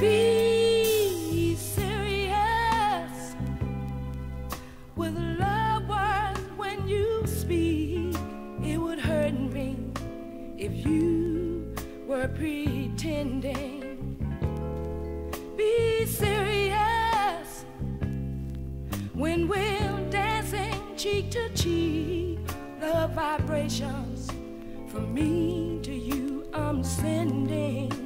Be serious with love words when you speak. It would hurt me if you were pretending. Be serious when we're dancing cheek to cheek. The vibrations from me to you I'm sending.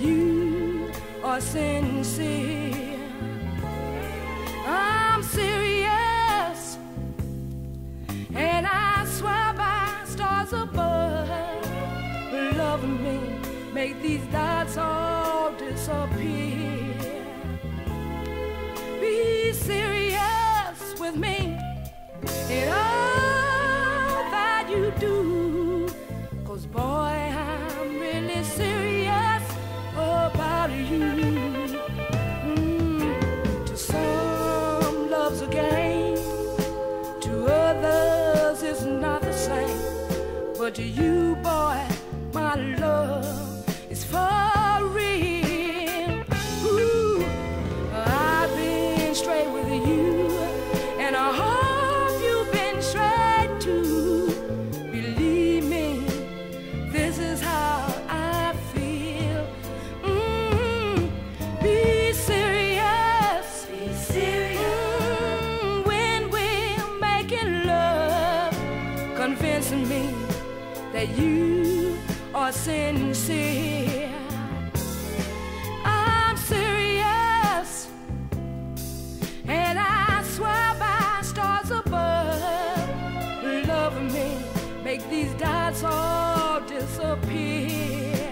You are sincere. I'm serious, and I swear by stars above, love me, make these dots all disappear. But to you, boy, my love is for convincing me that you are sincere. I'm serious, and I swear by stars above, love me, make these doubts all disappear.